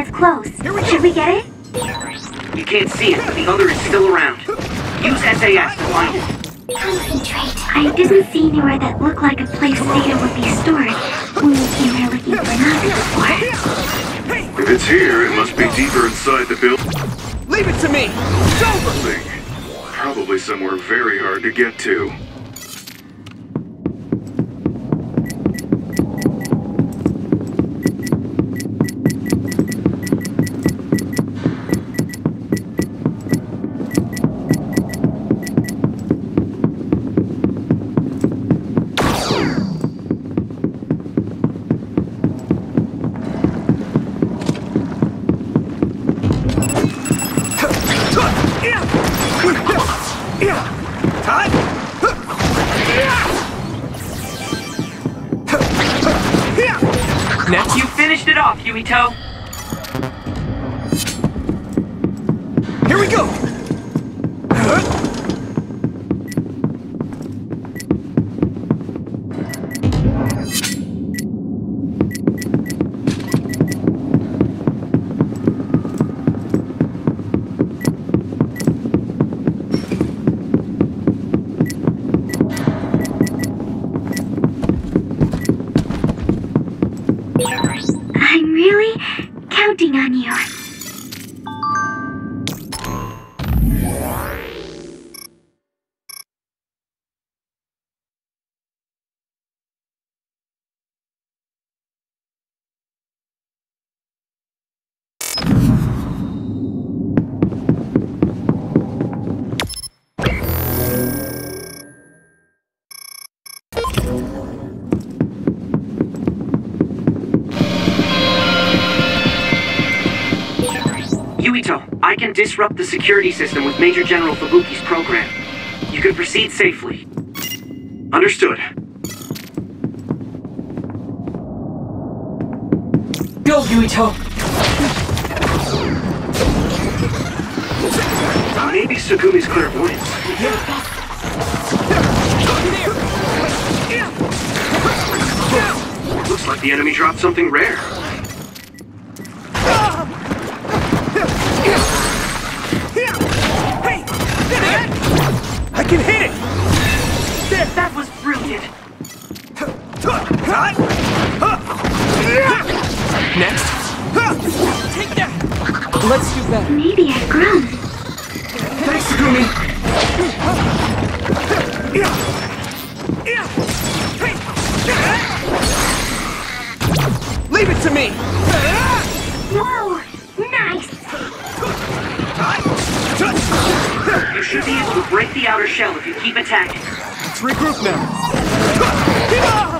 is close. Should we get it? You can't see it, but the other is still around. Use SAS to find it. Concentrate. I didn't see anywhere that looked like a place data would be stored when we came here looking for Navi before. If it's here, it must be deeper inside the building. Leave it to me! It's over! Probably somewhere very hard to get to. Finished it counting on you. Disrupt the security system with Major General Fubuki's program. You can proceed safely. Understood. Go, Yuito! Maybe Tsugumi's clairvoyance. Looks like the enemy dropped something rare. Let's do better. Maybe I've grown. Thanks, Tsugumi! Leave it to me! Whoa! Nice! You should be able to break the outer shell if you keep attacking. Let's regroup now.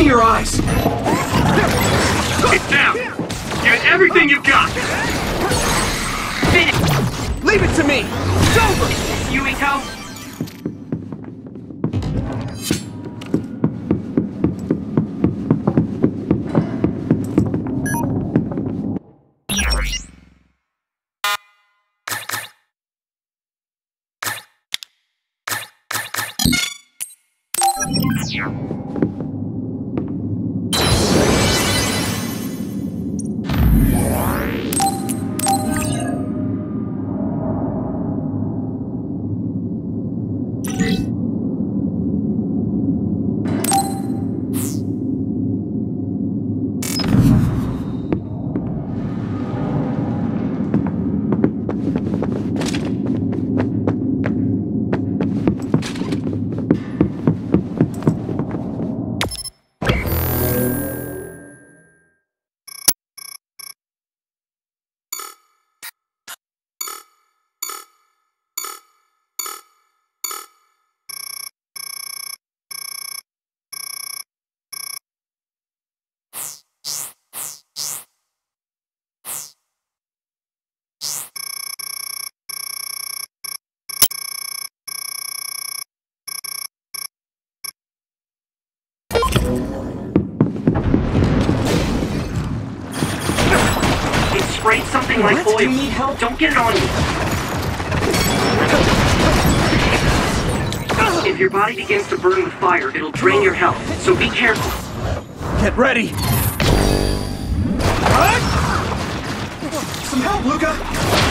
me your eyes! Get down! Give it everything you've got! Finish, Leave it to me! It's over! It sprayed something like What? oil. You need help? Don't get it on you. If your body begins to burn with fire, it'll drain your health, so be careful. Get ready. Alright. Some help, Luka.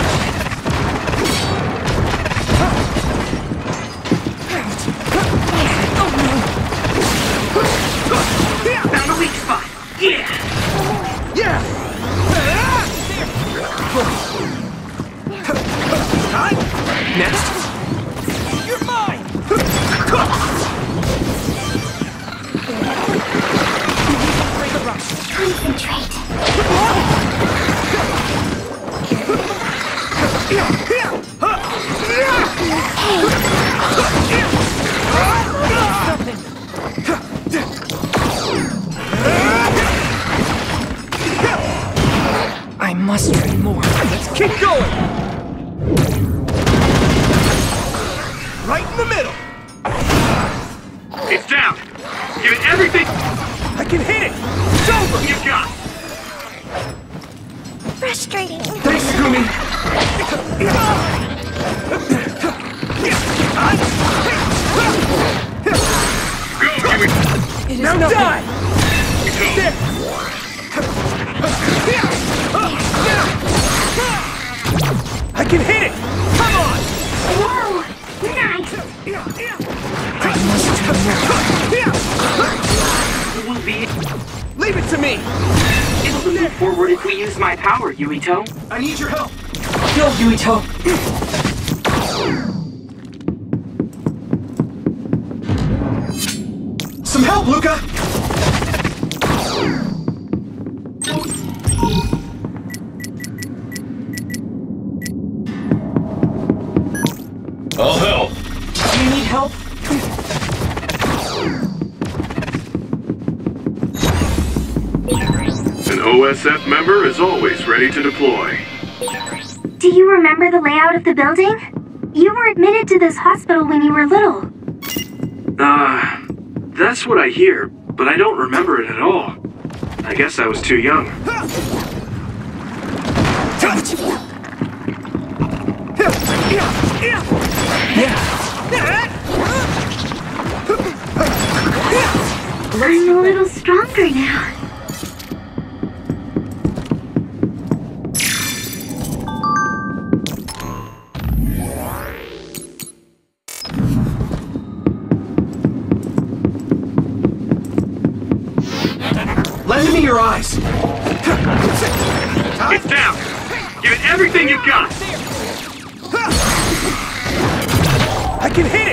In the middle. It's down. Give it everything I can hit it. It's over. you've got. Frustrating. Thanks, Gumi. Go, Yuito. Now die. There. I can hit it. Come on. Be Leave it to me. to move forward if we use my power, Yuito. I need your help. Go, Yuito. Some help, Luka. An OSF member is always ready to deploy. Do you remember the layout of the building? You were admitted to this hospital when you were little. Ah, that's what I hear, but I don't remember it at all. I guess I was too young. I'm a little stronger now. You've got. I can hit it.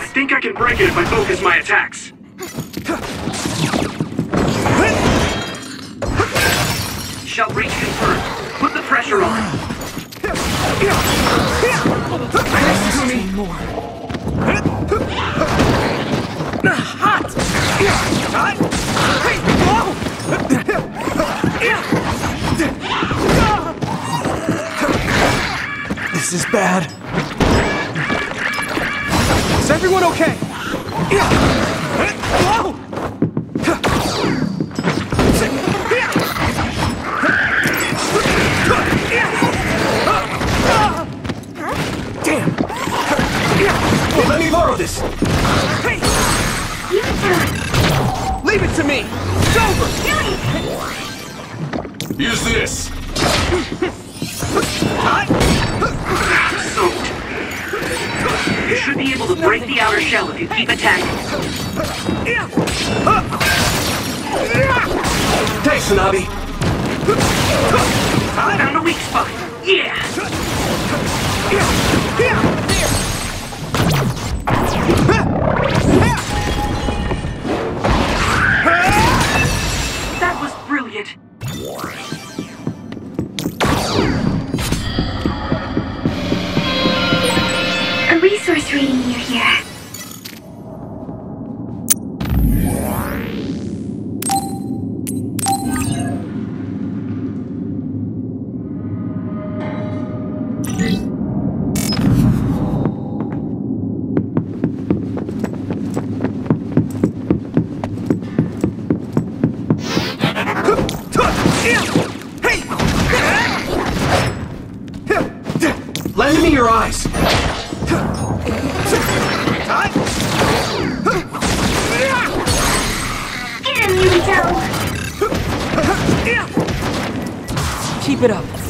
I think I can break it if I focus my attacks. Shall reach confirmed. Put the pressure on. I more. Hot! Hot! Hey, whoa! This is bad. Is everyone okay? Damn! Let me borrow this! Leave it to me! Use this. You should be able to break the outer shell if you keep attacking. Thanks, Hanabi! Found a weak spot. Yeah! Keep it up.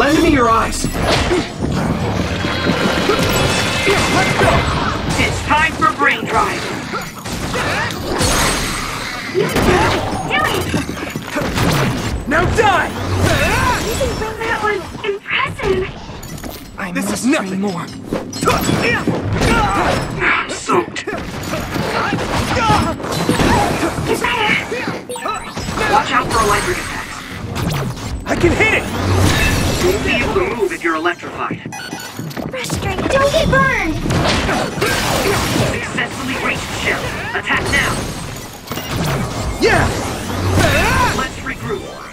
Lend me your eyes! Let's go! It's time for brain drive. Yuito, do it! Now die! That was impressive! I This must is nothing. more. I'm soaked. Get better! Watch out for electric attacks. I can hit it! You won't be able to move if you're electrified. Frustrating. Don't get burned! Successfully reached shell. Attack now. Yeah! Let's regroup.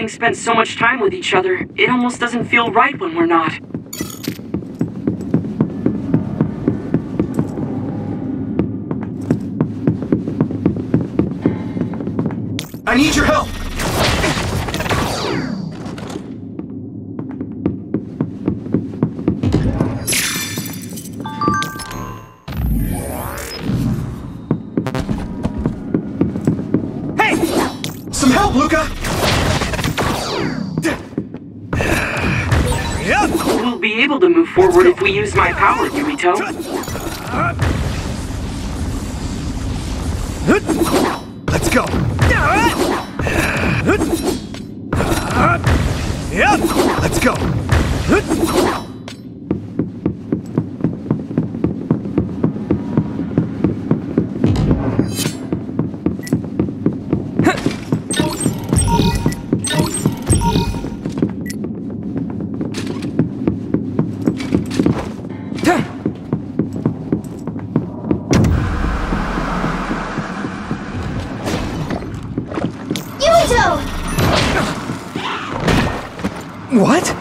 Having spent so much time with each other, it almost doesn't feel right when we're not. I need your help! Hey! Some help, Luka! Be able to move forward if we use my power, Yuito. Let's go. Yep. Let's go. What?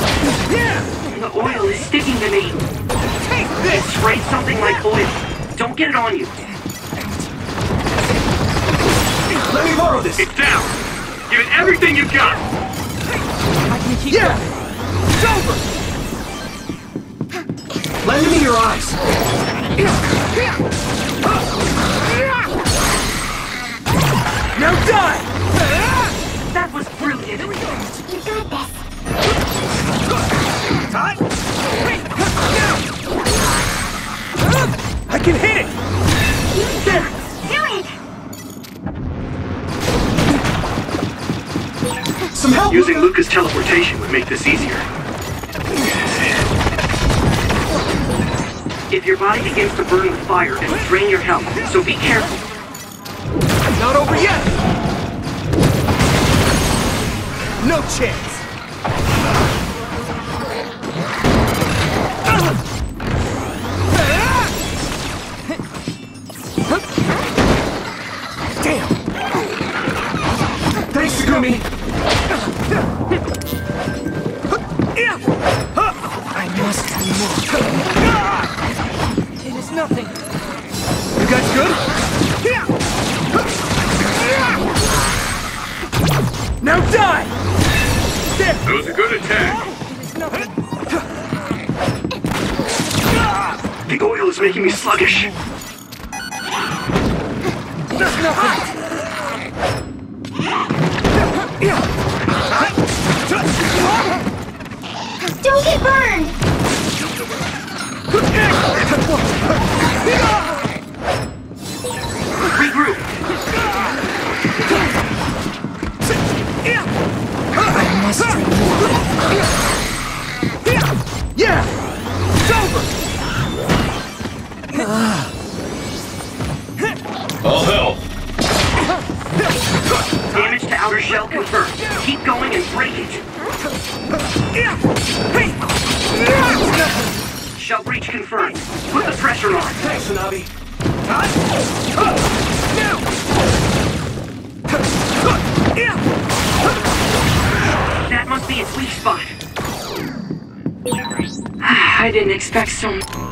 The oil is sticking to me. Take this. Spray something like oil. Don't get it on you. Let me borrow this! It's down. Give it everything you've got. I can keep Yeah. going. It's over. Lend me your eyes! Now die. That was brilliant. You got this. Time. I can hit it. Do it! Some help, Using Luka's teleportation would make this easier. If your body begins to burn with fire, it will drain your health, so be careful. Not over yet. No chance. Was attack. It is nothing. The oil is making me sluggish. Is nothing. Don't get burned! Regroup. I must. Yeah! It's over! All help! Damage to outer shell confirmed. Keep going and break it. Shell breach confirmed. Put the pressure on. Thanks, Hanabi! That must be its weak spot. I didn't expect so much.